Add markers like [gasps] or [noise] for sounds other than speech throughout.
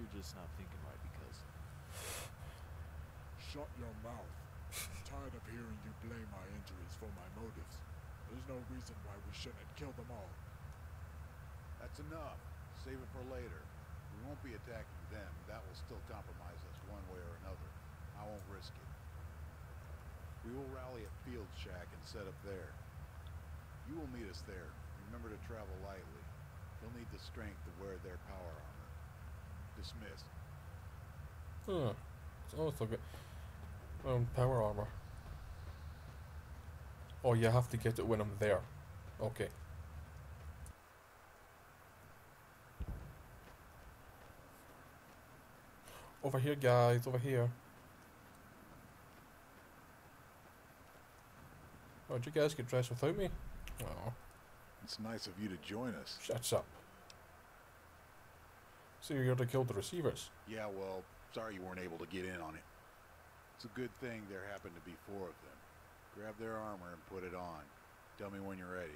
you're just not thinking right because. Shut your mouth. I'm tired of hearing you blame my injuries for my motives. There's no reason why we shouldn't kill them all. That's enough. Save it for later. We won't be attacking them. That will still compromise us one way or another. I won't risk it. We will rally at Field Shack and set up there. You will meet us there. Remember to travel lightly. You'll need the strength to wear their power armor. Dismissed. Huh. It's almost like um, power armor. Oh, you have to get it when I'm there. Okay. Over here, guys. Over here. Oh, did you guys get dressed without me? Oh, It's nice of you to join us. shuts up. So you're here to kill the receivers? Yeah, well, sorry you weren't able to get in on it. It's a good thing there happened to be four of them. Grab their armor and put it on. Tell me when you're ready.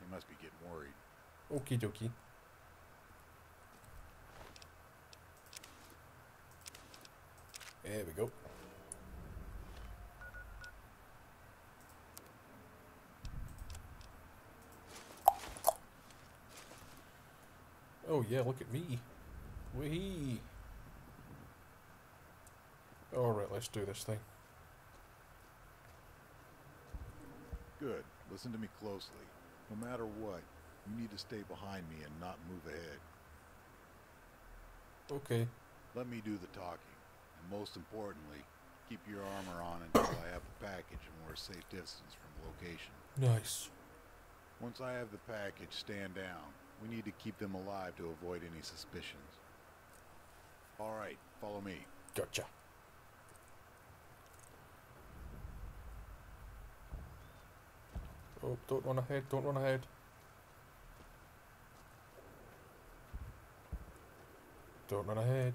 They must be getting worried. Okie dokie. There we go. Oh yeah, look at me. Wee. Alright, let's do this thing. Good. Listen to me closely. No matter what, you need to stay behind me and not move ahead. Okay. Let me do the talking. And most importantly, keep your armor on until I have the package and we're a safe distance from the location. Nice. Once I have the package, stand down. We need to keep them alive to avoid any suspicions. All right, follow me. Gotcha. Oh, don't run ahead, don't run ahead. Don't run ahead.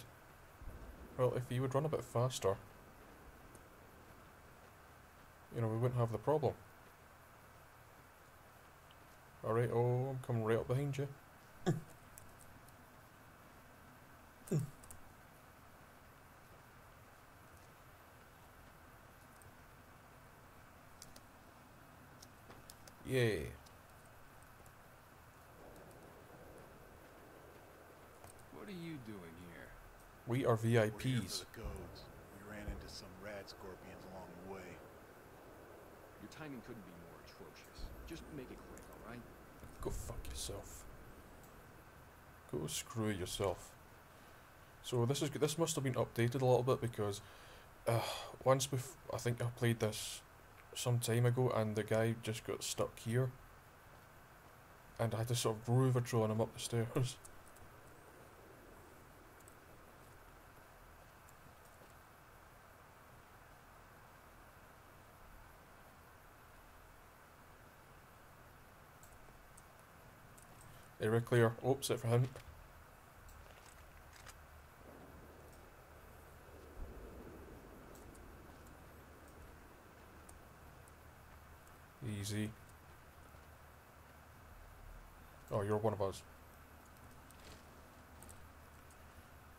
Well, if you would run a bit faster, you know, we wouldn't have the problem. Alright, oh, I'm coming right up behind you. Yay. What are you doing here? We are We're here VIPs. the. We ran into some rad scorpions along the way. Your timing couldn't be more atrocious. Just make it quick, alright? Go fuck yourself. Go screw yourself. So this is this must have been updated a little bit because uh, once bef- I think I played this some time ago and the guy just got stuck here and I had to sort of Rover him up the stairs. [laughs] Area clear. Oops, it for him. Easy. Oh, you're one of us.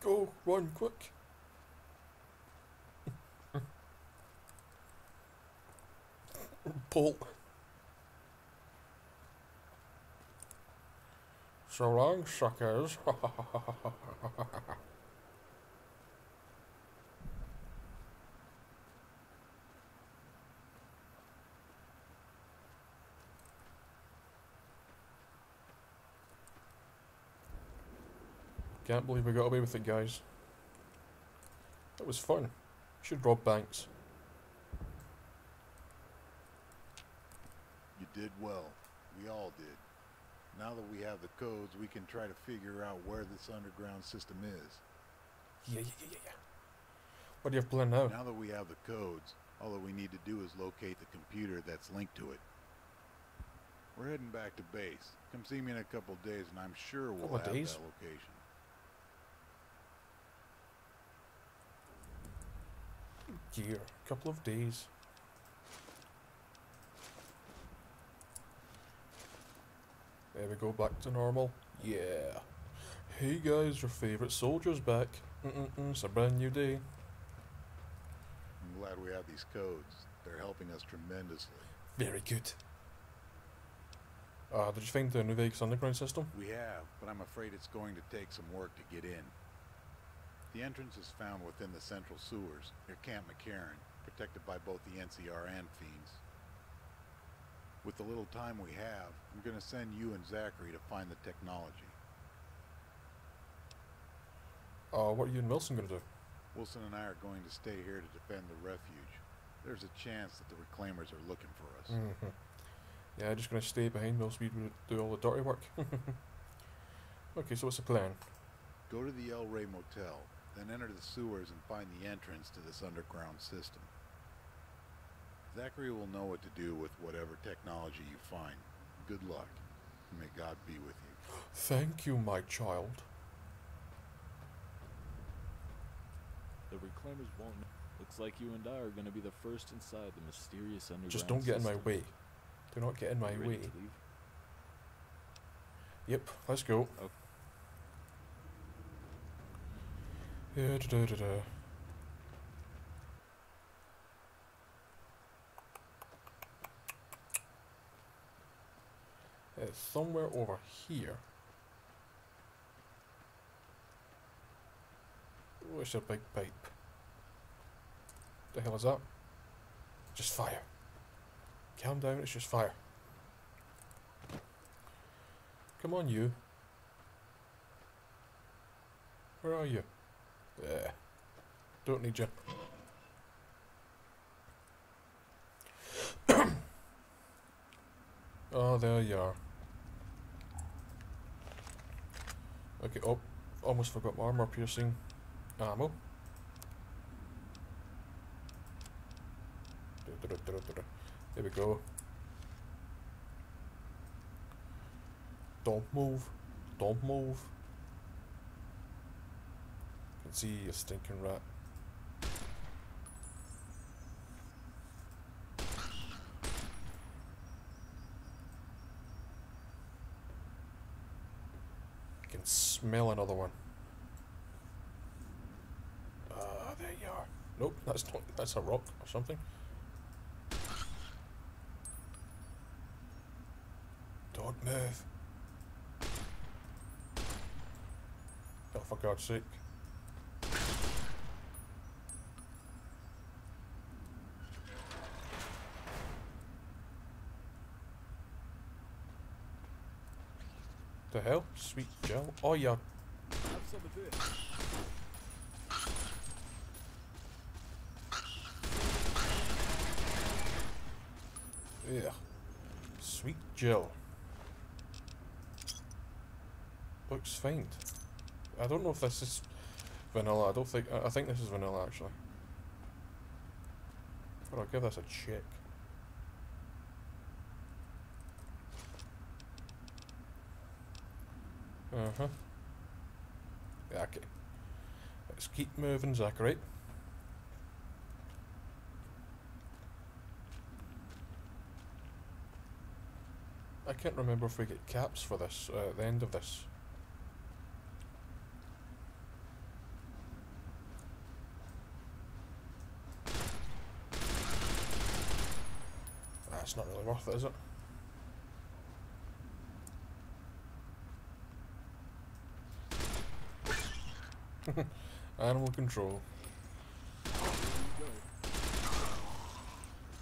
Go, run, quick. [laughs] Pull. So long, suckers. [laughs] Can't believe we got away with it, guys. That was fun. Should rob banks. You did well. We all did. Now that we have the codes, we can try to figure out where this underground system is. Yeah, yeah, yeah, yeah. What do you have planned now? Now that we have the codes, all that we need to do is locate the computer that's linked to it. We're heading back to base. Come see me in a couple days, and I'm sure we'll Couple have days? that location. Gear. A couple of days. There we go, back to normal. Yeah. Hey guys, your favourite soldier's back. Mm-mm-mm, it's a brand new day. I'm glad we have these codes. They're helping us tremendously. Very good. Uh, did you find the New Vegas underground system? We have, but I'm afraid it's going to take some work to get in. The entrance is found within the central sewers near Camp McCarran, protected by both the NCR and Fiends. With the little time we have, I'm going to send you and Zachary to find the technology. Uh, what are you and Wilson gonna do? Wilson and I are going to stay here to defend the refuge. There's a chance that the reclaimers are looking for us. hmm Yeah, just gonna stay behind whilst we do all the dirty work. [laughs] okay, so what's the plan? Go to the El Rey Motel, then enter the sewers and find the entrance to this underground system. Zachary will know what to do with whatever technology you find. Good luck. May God be with you. Thank you, my child. The reclaimers won't. know. Looks like you and I are going to be the first inside the mysterious underground. Just don't get in my way. Do not get in my way. Yep, let's go. Okay. Yeah, da, da, da, da. It's somewhere over here. It's a big pipe. The hell is that? Just fire. Calm down, it's just fire. Come on, you. Where are you? Yeah. Don't need you. [coughs] oh, there you are. Okay, oh, almost forgot my armor piercing ammo. There we go. Don't move. Don't move. See a stinking rat. I Can smell another one. Ah, there you are. Nope, that's not. That's a rock or something. Don't move. Oh, for God's sake. The hell? Sweet gel? Oh, yeah. Yeah. Sweet gel. Looks fine. I don't know if this is vanilla. I don't think. I think this is vanilla actually. But I'll give this a check. Uh huh. Yeah, okay. Let's keep moving, Zachary. I can't remember if we get caps for this uh, at the end of this. That's not really worth it, is it? [laughs] Animal control.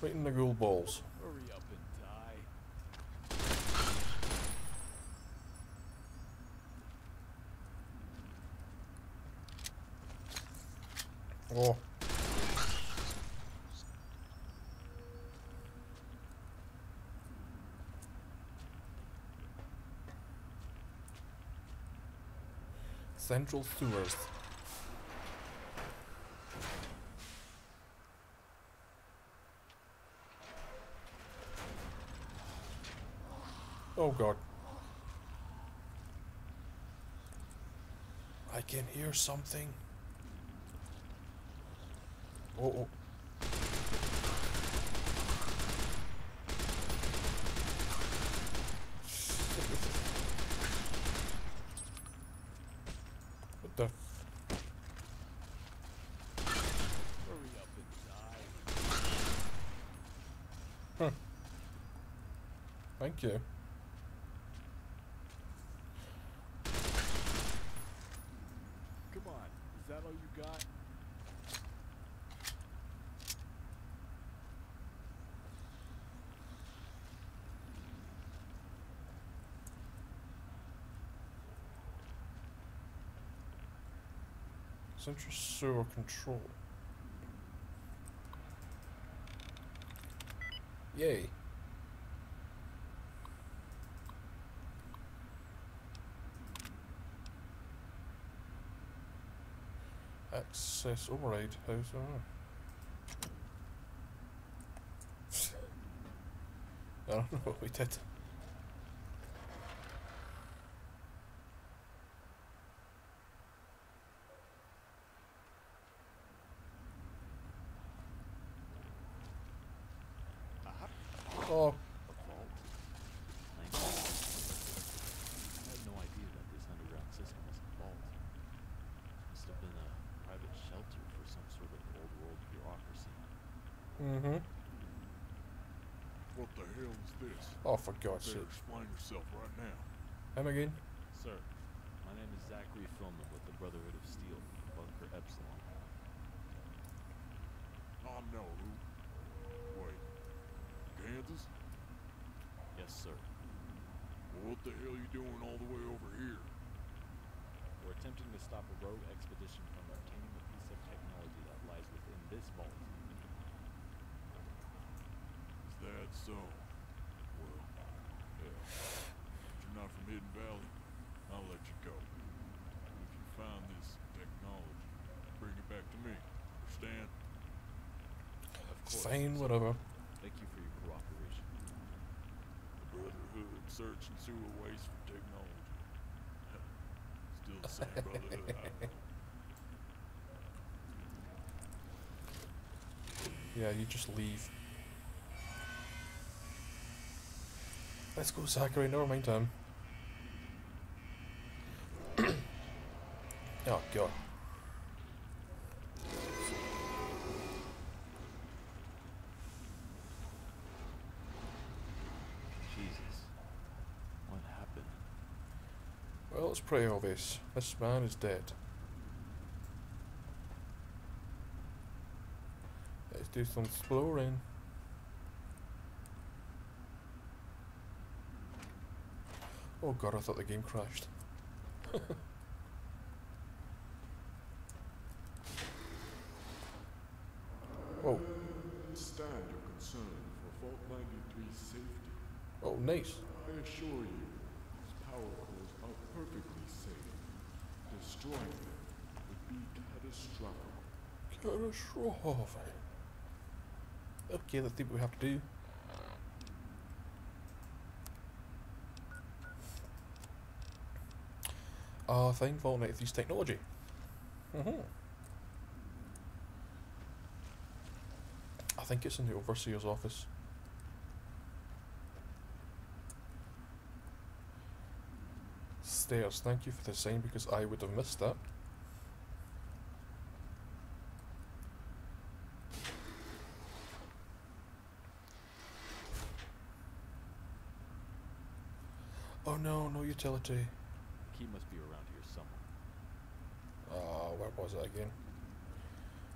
Right in the ghoul balls. Hurry up and die. Oh. Central sewers. Oh god. I can hear something. Oh, oh. What the? Die. Thank you. Come on, is that all you got? Central sewer control. Yay. Access override house. [laughs] Oh. I don't know what we did. Oh, A vault? Thank you. I had no idea that this underground system was a vault. Must have been a private shelter for some sort of old world bureaucracy. mm-hmm. What the hell is this? Oh, for God's sake. explain yourself right now. Him again? Sir, my name is Zachary Philman with the Brotherhood of Steel, Bunker Epsilon. I know who. Wait. Kansas? Yes, sir. Well, what the hell are you doing all the way over here? We're attempting to stop a rogue expedition from obtaining a piece of technology that lies within this vault. Is that so? Well, hell. If you're not from Hidden Valley, I'll let you go. If you find this technology, bring it back to me. Understand? Of course. Fine, sir. whatever. Thank you for your cooperation. The Brotherhood search and sewer waste for technology. [laughs] Still the same Brotherhood. Yeah, you just leave. Let's go, Zachary. Never mind him. [coughs] oh, God. Jesus. What happened? Well, it's pretty obvious. This man is dead. Let's do some exploring. Oh god, I thought the game crashed. [laughs] Whoa. Understand your concern for Vault 93's safety. Oh, nice. I assure you, cores are perfectly safe. Destroying them would be catastrophic. Catastrophe. Okay, let's see what we have to do. Uh, find Vault 93's technology. hmm I think it's in the Overseer's office. Stairs, thank you for the sign because I would have missed that. Oh no, no utility. The key must be around here somewhere. Ah, where was it again?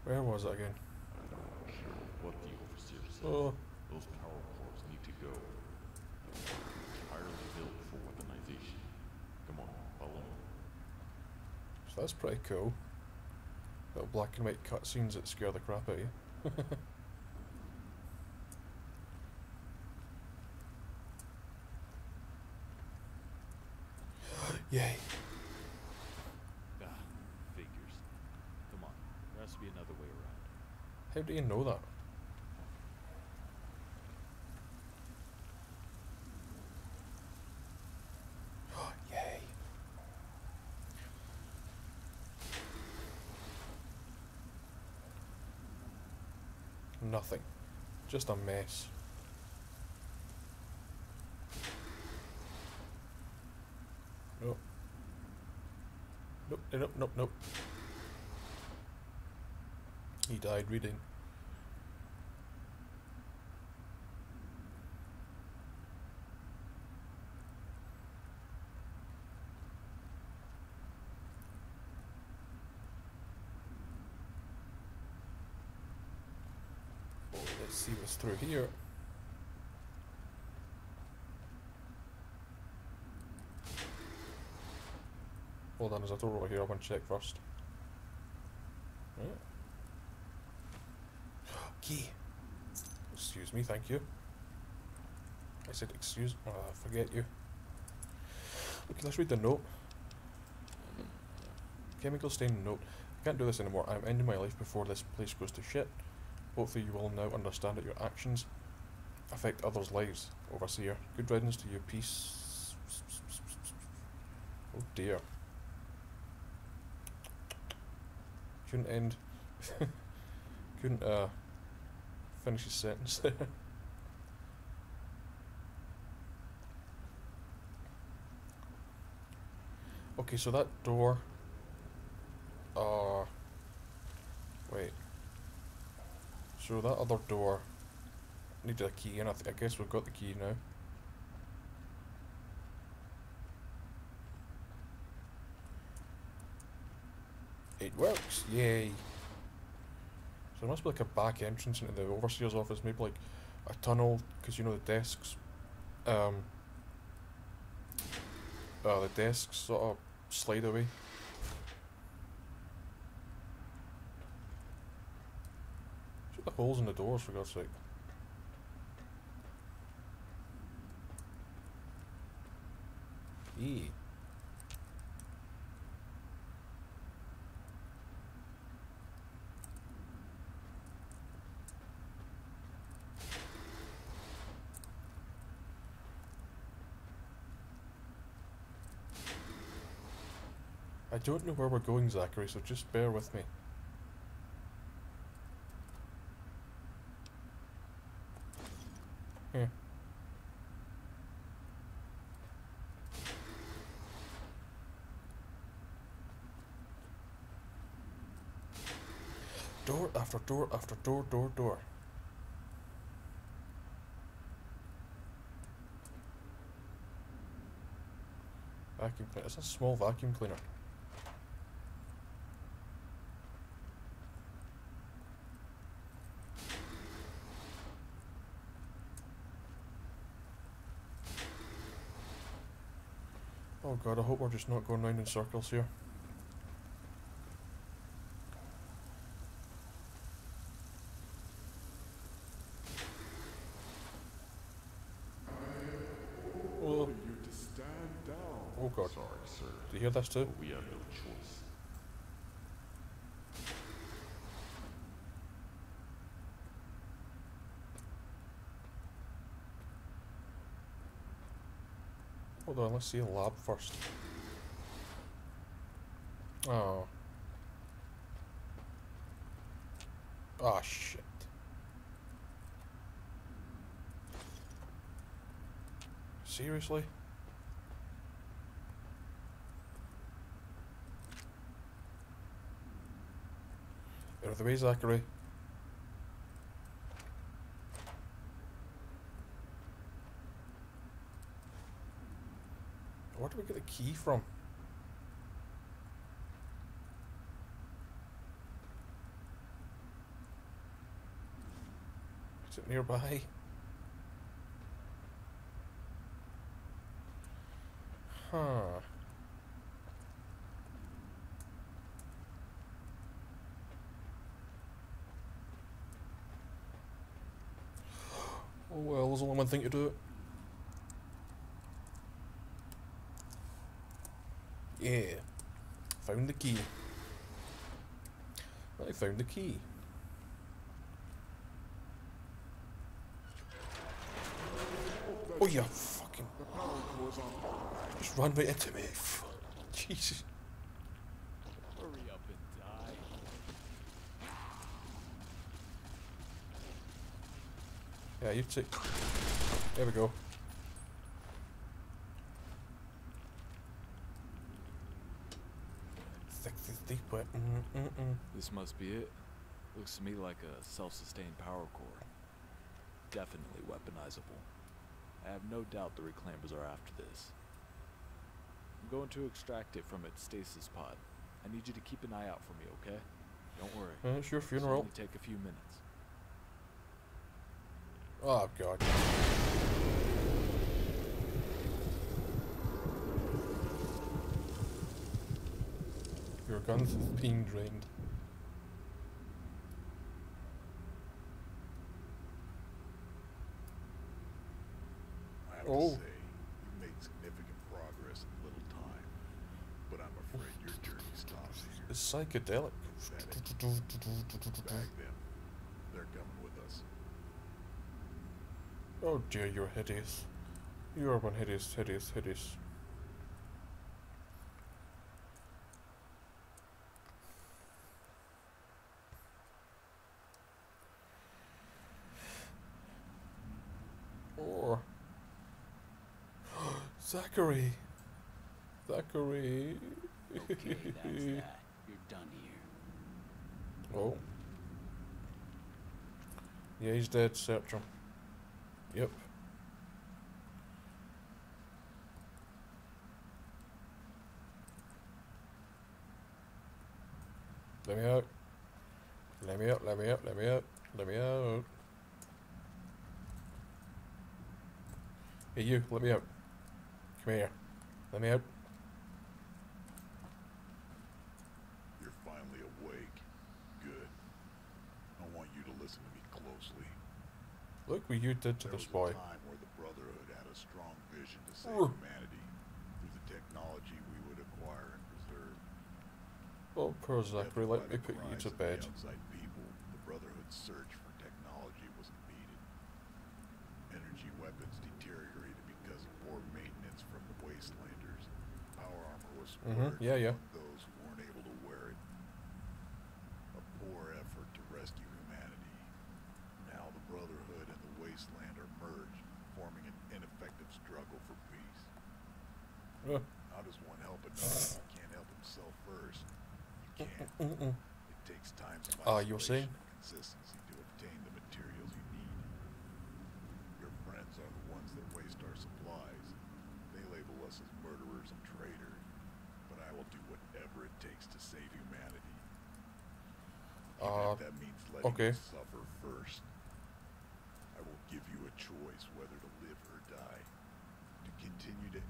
Where was it again? I don't care what the overseer says. Oh, Those power cores need to go. They were entirely built for weaponization. Come on, follow me. So that's pretty cool. Little black and white cutscenes that scare the crap out of you. [laughs] Yay. Ah, figures. Come on, there has to be another way around. How do you know that? Yay. Nothing. Just a mess. Oh. Nope, nope, nope, nope. He died reading. Oh, let's see what's through here. Hold on, there's a door over here. I want to check first. Yeah. [gasps] Key. Excuse me, thank you. I said excuse. Uh, forget you. Okay, let's read the note. Chemical stain note. I can't do this anymore. I'm ending my life before this place goes to shit. Hopefully you will now understand that your actions affect others' lives. Overseer. Good riddance to you. Peace. Oh dear. Couldn't end. [laughs] couldn't uh finish his sentence there. [laughs] okay, so that door. Uh. Wait. So that other door needed a key, and I, I guess we've got the key now. It works, yay! So there must be like a back entrance into the overseer's office, maybe like a tunnel, because you know the desks, um, uh, the desks sort of slide away. Shoot the holes in the doors for God's sake. E. I don't know where we're going, Zachary, so just bear with me. Here. Door after door door, door. Vacuum cleaner. It's a small vacuum cleaner. Oh god, I hope we're just not going round in circles here. Oh, order you to stand down. oh god. Sorry, hear this too? We have no choice. Hold on, let's see a lab first. Oh. Ah, shit. Seriously? Out of the way, Zachary. Where do we get the key from? Is it nearby? Huh. There's only one thing to do. Yeah. Found the key. I found the key. Oh, you fucking. Just run right into me. Jesus. Hurry up and die. Yeah, you take. There we go. thick, thick, deep wet. Mm, mm, mm. This must be it. Looks to me like a self-sustained power core. Definitely weaponizable. I have no doubt the reclaimers are after this. I'm going to extract it from its stasis pod. I need you to keep an eye out for me, okay? Don't worry. Uh, it's your funeral. only take a few minutes. Oh god. Your guns is being drained. Oh, you made significant progress in a little time, but I have to say, you've made significant progress in little time. But I'm afraid your journey stops here. It's psychedelic. Bag them. They're coming with us. Oh dear, you're hideous. You are one hideous, hideous, hideous. Or [gasps] Zachary. Zachary. Okay, that's that. [laughs] You're done here. Oh. Yeah, he's dead. Him. Yep. Let me out. Let me out, let me out, let me out, let me out. Hey you, let me out. Come here. Let me out. You're finally awake. Good. I want you to listen to me closely. Look what you did to there this boy. time where the Brotherhood had a strong vision to save Ugh. humanity through the technology we would acquire and preserve. Poor Led Zachary, let me put you to bed. The outside people, the Brotherhood's search for technology was impeded. Energy weapons deteriorated because of poor maintenance from the wastelanders. Power armor was Mhm, yeah, yeah. among those who weren't able to wear it. A poor effort to rescue humanity. Now the Brotherhood and the Wasteland are merged, forming an ineffective struggle for peace. Uh, How does one help another if you can't help himself first? You can't. It takes time of Ah, you were isolation saying? and consistency to obtain the materials you need. Your friends are the ones that waste our supplies. They label us as murderers and traitors, but I will do whatever it takes to save humanity. Even Uh, that means letting okay. you suffer first. I will give you a choice whether to live or die. To continue to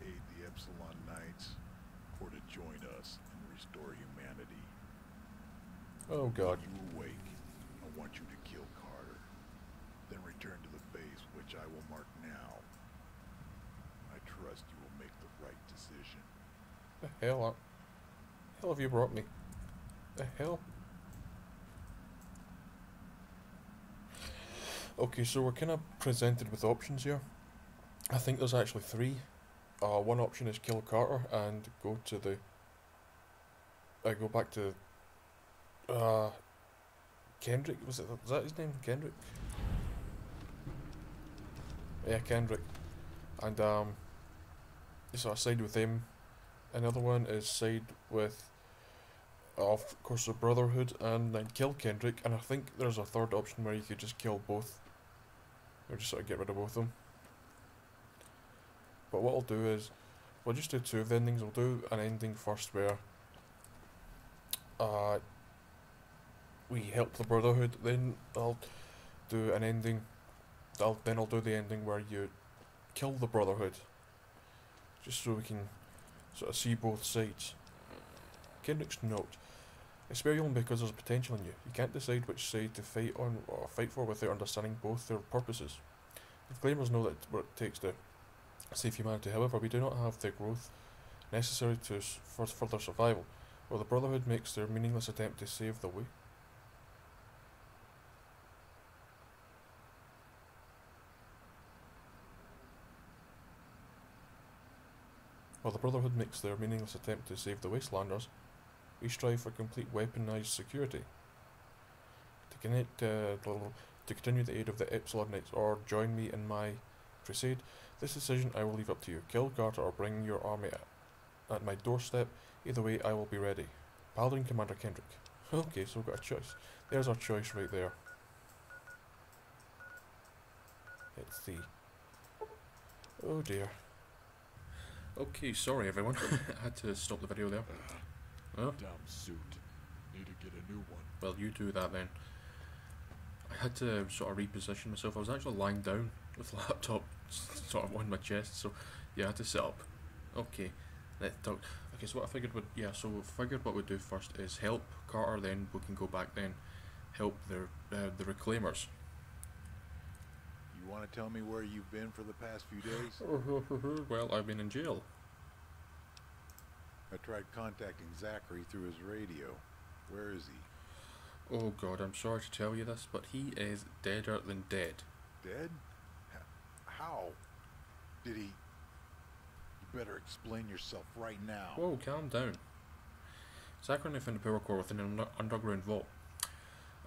Epsilon Knights, or to join us and restore humanity. Oh god. When you awake, I want you to kill Carter. Then return to the base, which I will mark now. I trust you will make the right decision. The hell, uh, hell have you brought me? The hell? Okay, so we're kind of presented with options here. I think there's actually three. Uh, one option is kill Carter and go to the. I go back to. Uh, Kendrick was it? Was that his name? Kendrick. Yeah, Kendrick, and um. So I side with him. Another one is side with, of course, the Brotherhood and then kill Kendrick. And I think there's a third option where you could just kill both. Or just sort of get rid of both of them. But what I'll do is, we'll just do two of the endings. We'll do an ending first where uh, we help the Brotherhood. Then I'll do an ending. I'll, then I'll do the ending where you kill the Brotherhood. Just so we can sort of see both sides. Kendrick's note. It's only because there's potential in you. You can't decide which side to fight on or fight for without understanding both their purposes. The Claimers know that what it takes to save humanity. However, we do not have the growth necessary to for further survival. While the Brotherhood makes their meaningless attempt to save the way. While the Brotherhood makes their meaningless attempt to save the Wastelanders, we strive for complete weaponized security. To connect, uh, to continue the aid of the Epsilon Knights or join me in my crusade, this decision I will leave up to you. Kill Carter or bring your army at, at my doorstep. Either way, I will be ready. Paladin Commander Kendrick. Okay, so we've got a choice. There's our choice right there. Let's see. Oh dear. Okay, sorry everyone. [laughs] I had to stop the video there. Uh, oh, Damn suit. Need to get a new one. well you do that then. I had to sort of reposition myself. I was actually lying down with the [laughs] laptop sort of on my chest, so yeah, I had to sit up. Okay, let's talk. Okay, so what I figured would yeah, so figured what we'd do first is help Carter, then we can go back then help the uh, the reclaimers. You want to tell me where you've been for the past few days? [laughs] well, I've been in jail. I tried contacting Zachary through his radio. Where is he? Oh god, I'm sorry to tell you this, but he is deader than dead. Dead? How? Did he? You better explain yourself right now. Whoa, calm down. Zachary found a power core within an underground vault.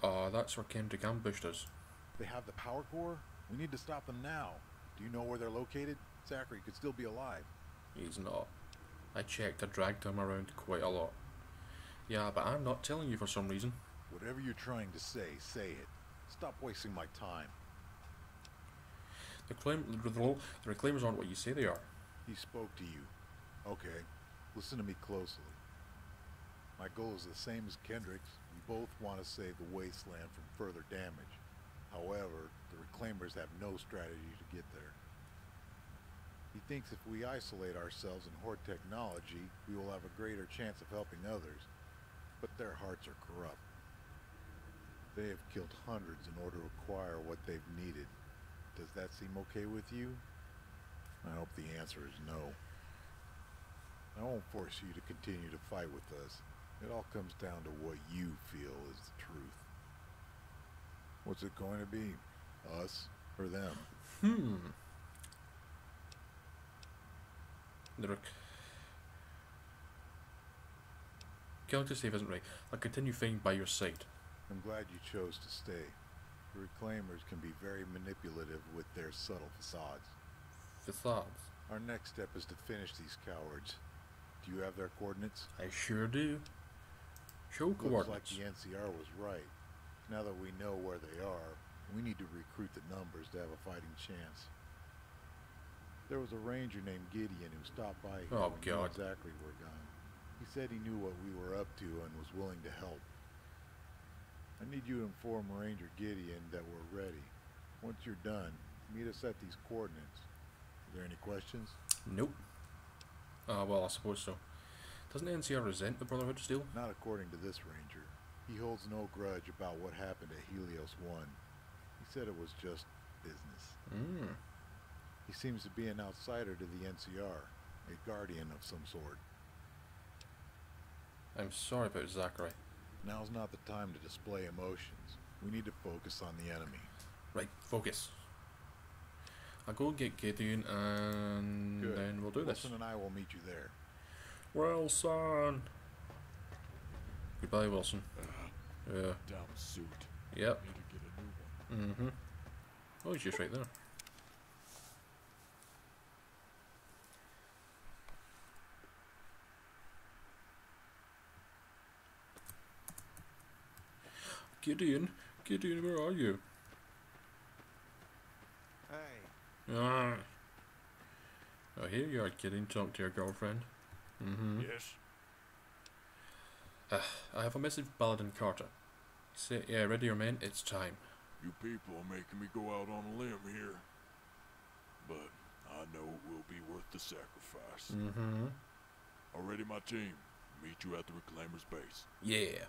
Uh, that's where Kendrick ambushed us. They have the power core? We need to stop them now. Do you know where they're located? Zachary could still be alive. He's not. I checked, I dragged him around quite a lot. Yeah, but I'm not telling you for some reason. Whatever you're trying to say, say it. Stop wasting my time. The, claim, the, reclaimers aren't what you say they are. He spoke to you. Okay, listen to me closely. My goal is the same as Kendrick's. We both want to save the wasteland from further damage. However, the reclaimers have no strategy to get there. He thinks if we isolate ourselves and hoard technology, we will have a greater chance of helping others. But their hearts are corrupt. They have killed hundreds in order to acquire what they've needed. Does that seem okay with you? I hope the answer is no. I won't force you to continue to fight with us. It all comes down to what you feel is the truth. What's it going to be? Us or them? Hmm. Killing to save isn't right. I'll continue fighting by your side. I'm glad you chose to stay. Reclaimers can be very manipulative with their subtle facades. Facades. Our next step is to finish these cowards. Do you have their coordinates? I sure do. Show Looks like the NCR was right. Now that we know where they are, we need to recruit the numbers to have a fighting chance. There was a ranger named Gideon who stopped by here Oh, and God. Zachary were gone. He said he knew what we were up to and was willing to help. I need you to inform Ranger Gideon that we're ready. Once you're done, meet us at these coordinates. Are there any questions? Nope. Ah, well, I suppose so. Doesn't NCR resent the Brotherhood still? Not according to this ranger. He holds no grudge about what happened at Helios 1. He said it was just business. Hmm. He seems to be an outsider to the NCR, a guardian of some sort. I'm sorry about Zachary. Now's not the time to display emotions. We need to focus on the enemy. Right, focus. I'll go get Gideon and Good. then we'll do this. Wilson and I will meet you there. Wilson! Goodbye, Wilson. Uh, Yeah. Damn suit. Yep. Need to get a new one. Mm-hmm. Oh, he's just right there. Gideon, Gideon, where are you? Hey. Ah. Oh, here you are, Gideon. Talk to your girlfriend. Mm-hmm. Yes. Uh, I have a message, Paladin Carter. Say, yeah, ready your men. It's time. You people are making me go out on a limb here. But I know it will be worth the sacrifice. Mm-hmm. Already my team. Meet you at the Reclaimer's base. Yeah.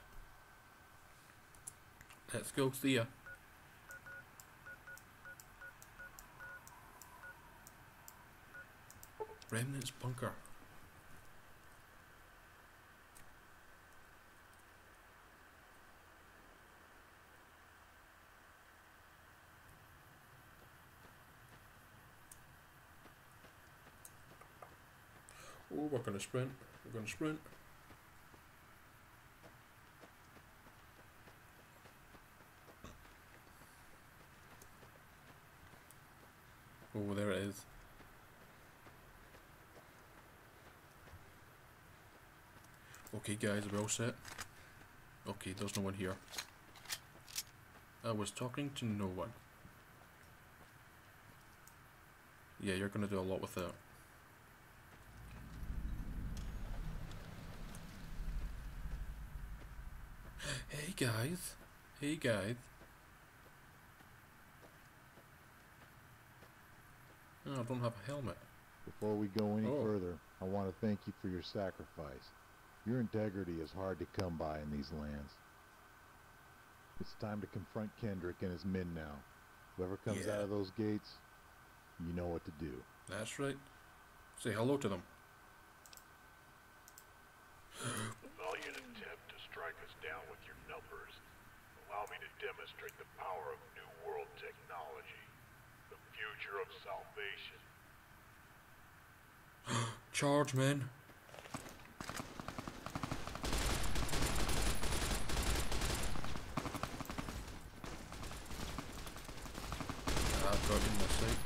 Let's go see ya. Remnant's bunker. Oh, we're gonna sprint. We're gonna sprint. Oh, there it is. Okay, guys, we're all set? Okay, there's no one here. I was talking to no one. Yeah, you're gonna do a lot with that. [gasps] Hey guys. Hey guys. Oh, I don't have a helmet. Before we go any Oh. further, I want to thank you for your sacrifice. Your integrity is hard to come by in these lands. It's time to confront Kendrick and his men now. Whoever comes Yeah. out of those gates, you know what to do. That's right. Say hello to them. valiant attempt to strike us down with your numbers. Allow me to demonstrate the power of New World technology. The future of salvation. [gasps] Charge, men. In my sight.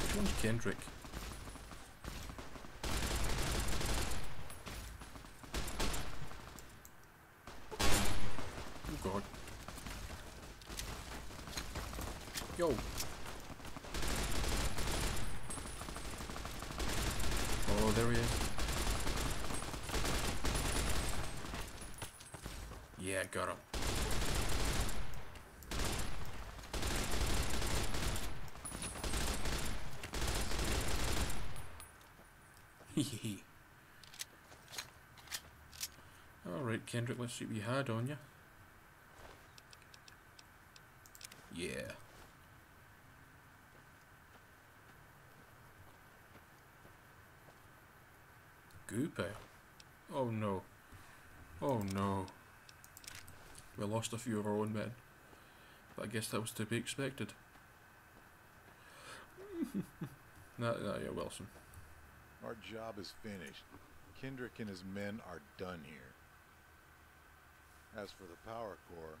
Which one's Kendrick? Oh god. Yo. Oh, there he is. Yeah, got him. Hehe. Alright, Kendrick, let's see what you had on you. Yeah. Goopy. Eh? Oh no. Oh no. We lost a few of our own men. But I guess that was to be expected. [laughs] no, no, yeah, Wilson. Our job is finished. Kendrick and his men are done here. As for the power core,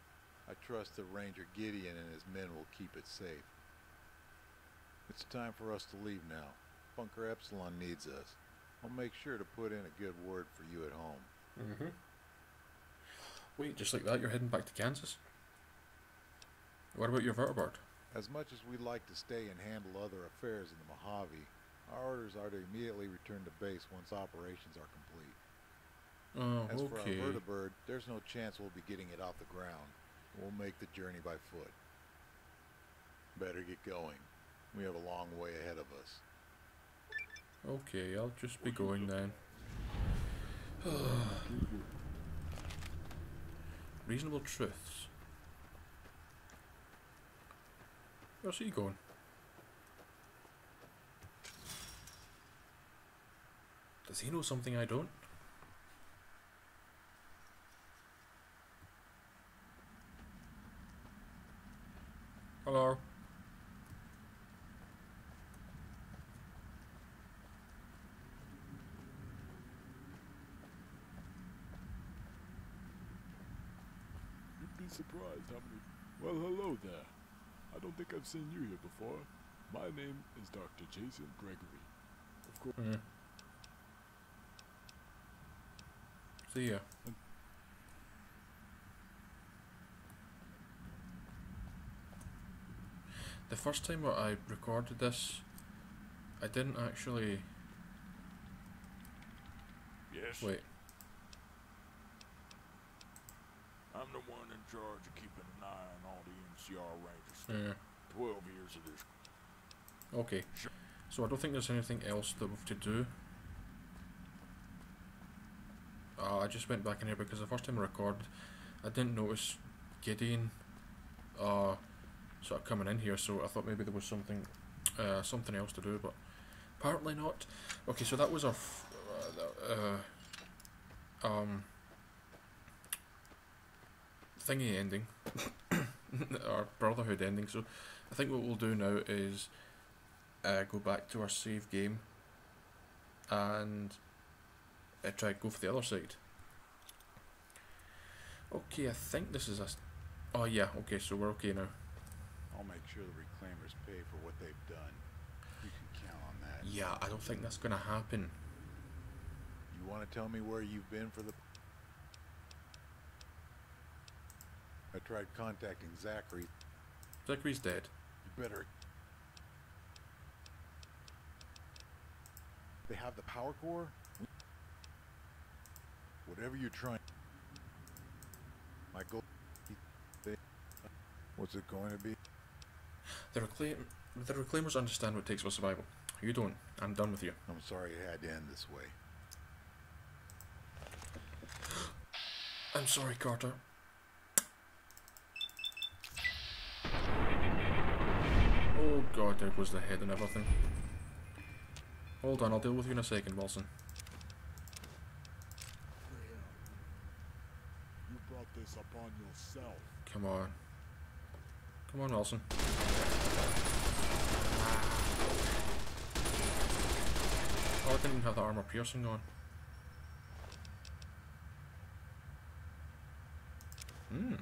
I trust that Ranger Gideon and his men will keep it safe. It's time for us to leave now. Bunker Epsilon needs us. I'll make sure to put in a good word for you at home. Mm-hmm. Wait, just like that, you're heading back to Kansas? What about your vertibird? As much as we'd like to stay and handle other affairs in the Mojave, our orders are to immediately return to base once operations are complete. Oh, As for okay. our vertibird, there's no chance we'll be getting it off the ground. We'll make the journey by foot. Better get going. We have a long way ahead of us. Okay, I'll just be going then. [sighs] Reasonable truths. Where's he going? Does he know something I don't? Hello. You'd be surprised how many. Well, hello there. I don't think I've seen you here before. My name is Dr. Jason Gregory. Of course. Mm. See ya. The first time that I recorded this, I didn't actually. Yes. Wait. I'm the one in charge of keeping an eye on all the NCR Rangers. Yeah. Twelve years of this. Okay. Sure. So I don't think there's anything else that we've to do. Uh, I just went back in here because the first time I recorded, I didn't notice Gideon uh, sort of coming in here, so I thought maybe there was something uh, something else to do, but apparently not. Okay, so that was our uh, uh, um thingy ending, [coughs] our Brotherhood ending. So I think what we'll do now is uh, go back to our save game and uh, try to go for the other side. Okay, I think this is a. Oh yeah, okay, so we're okay now. I'll make sure the reclaimers pay for what they've done. You can count on that. yeah, I don't think that's gonna happen. You want to tell me where you've been for the... I tried contacting Zachary. Zachary's dead. You better... They have the power core? Whatever you're trying... Michael... They... What's it going to be? The reclaim the reclaimers understand what it takes for survival. You don't. I'm done with you. I'm sorry it had to end this way. [gasps] I'm sorry, Carter. Oh god, there goes the head and everything. Hold on, I'll deal with you in a second, Wilson. You brought this upon yourself. Come on. Come on, Wilson. Oh, I didn't even have the armor piercing on. Hmm.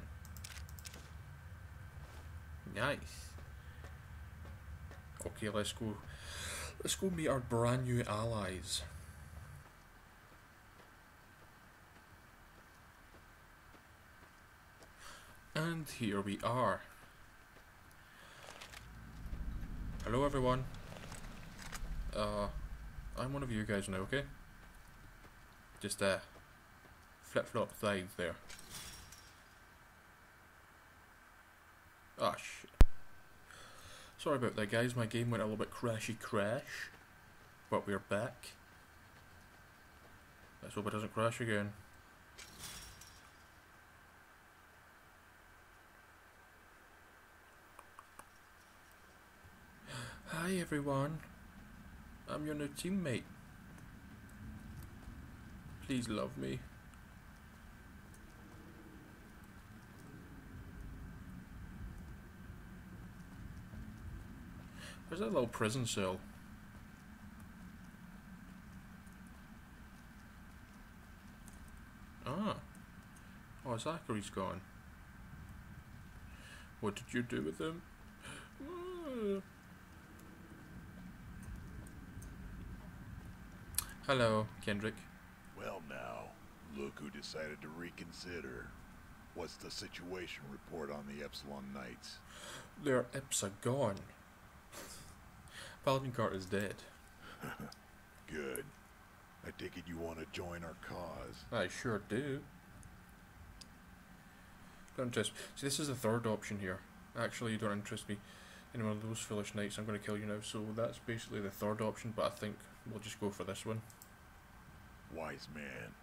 Nice. Okay, let's go. Let's go meet our brand new allies. And here we are. Hello everyone. Uh, I'm one of you guys now, okay? Just uh, flip-flop sides there. Ah, shit. Sorry about that, guys. My game went a little bit crashy crash. But we're back. Let's hope it doesn't crash again. Hi, everyone. I'm your new teammate. Please love me. Where's that little prison cell? Ah. Oh, Zachary's gone. What did you do with him? [gasps] Hello, Kendrick. Well now, look who decided to reconsider. What's the situation report on the Epsilon Knights? Their Ips are gone. Paladin Cart is dead. [laughs] Good. I take it you want to join our cause. I sure do. Don't interest See, this is the third option here. Actually, you don't interest me in one of those foolish knights. I'm going to kill you now. So that's basically the third option, but I think we'll just go for this one. Wise man,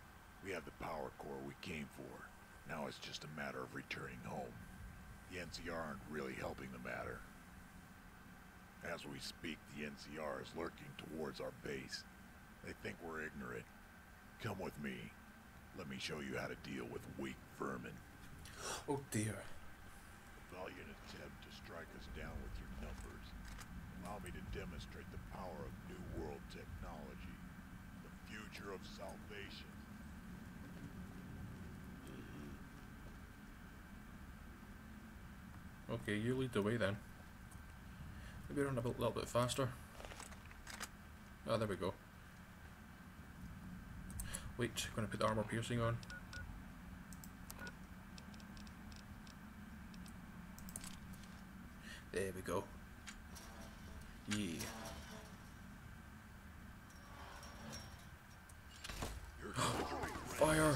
we have the power core we came for. Now it's just a matter of returning home. The NCR aren't really helping the matter. As we speak, the NCR is lurking towards our base. They think we're ignorant. Come with me. Let me show you how to deal with weak vermin. Oh dear. Valiant attempt to strike us down with your numbers. Allow me to demonstrate the power of New World technology. Future of salvation. Okay, you lead the way then. Maybe run a little bit faster. Ah, there we go. Wait, gonna put the armor piercing on. There we go. Yeah. Fire!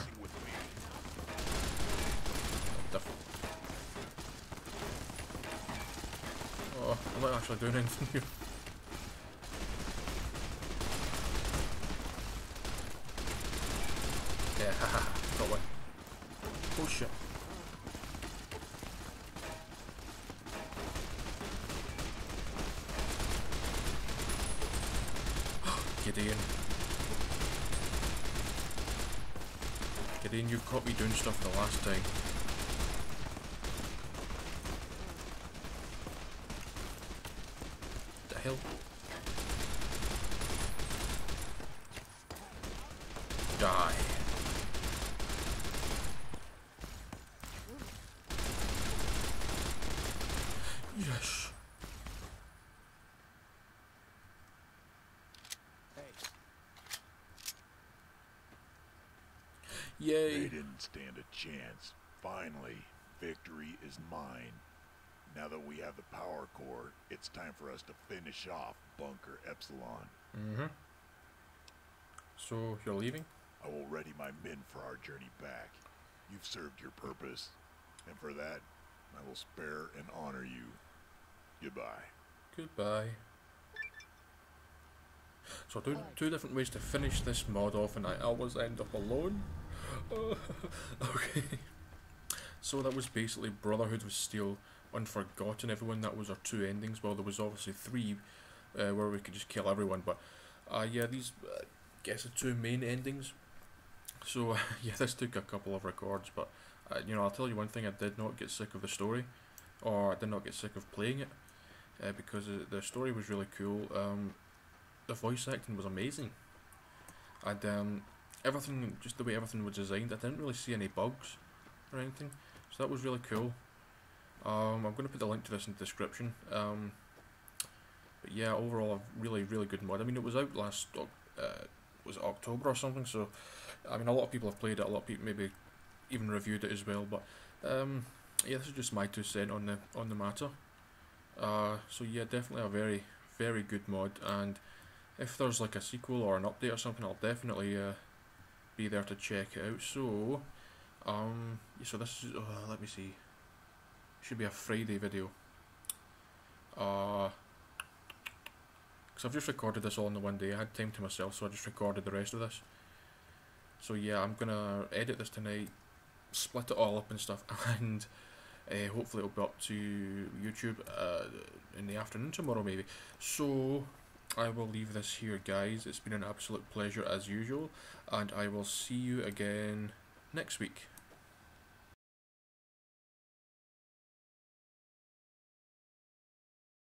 Oh, I'm not actually doing anything [laughs] here. Yeah, haha, got one. Oh shit. Gideon. Gideon, you caught me doing stuff the last time. The hell? Die. Yes. They Yay! didn't stand a chance. Finally, victory is mine. Now that we have the power core, it's time for us to finish off Bunker Epsilon. Mm-hmm. So you're leaving? I will ready my men for our journey back. You've served your purpose, and for that, I will spare and honor you. Goodbye. Goodbye. So two, two different ways to finish this mod off and I always end up alone. [laughs] okay. So that was basically Brotherhood of Steel, Unforgotten Everyone. That was our two endings. Well, there was obviously three uh, where we could just kill everyone, but uh, yeah, these uh, guess the two main endings. So [laughs] yeah, this took a couple of records, but uh, you know, I'll tell you one thing: I did not get sick of the story, or I did not get sick of playing it, uh, because uh, the story was really cool. Um, the voice acting was amazing, and um, everything, just the way everything was designed, I didn't really see any bugs or anything, so that was really cool. Um, I'm going to put the link to this in the description. Um, but yeah, overall, a really, really good mod. I mean, it was out last uh, was October or something. So, I mean, a lot of people have played it. A lot of people maybe even reviewed it as well. But um, yeah, this is just my two cent on the on the matter. Uh, so yeah, definitely a very, very good mod. And if there's like a sequel or an update or something, I'll definitely uh, be there to check it out. So, um, so this is. Uh, let me see. Should be a Friday video. Uh, because I've just recorded this all in the one day. I had time to myself, so I just recorded the rest of this. So yeah, I'm gonna edit this tonight, split it all up and stuff, [laughs] and uh, hopefully it'll be up to YouTube uh, in the afternoon tomorrow, maybe. So I will leave this here, guys. It's been an absolute pleasure as usual, and I will see you again next week.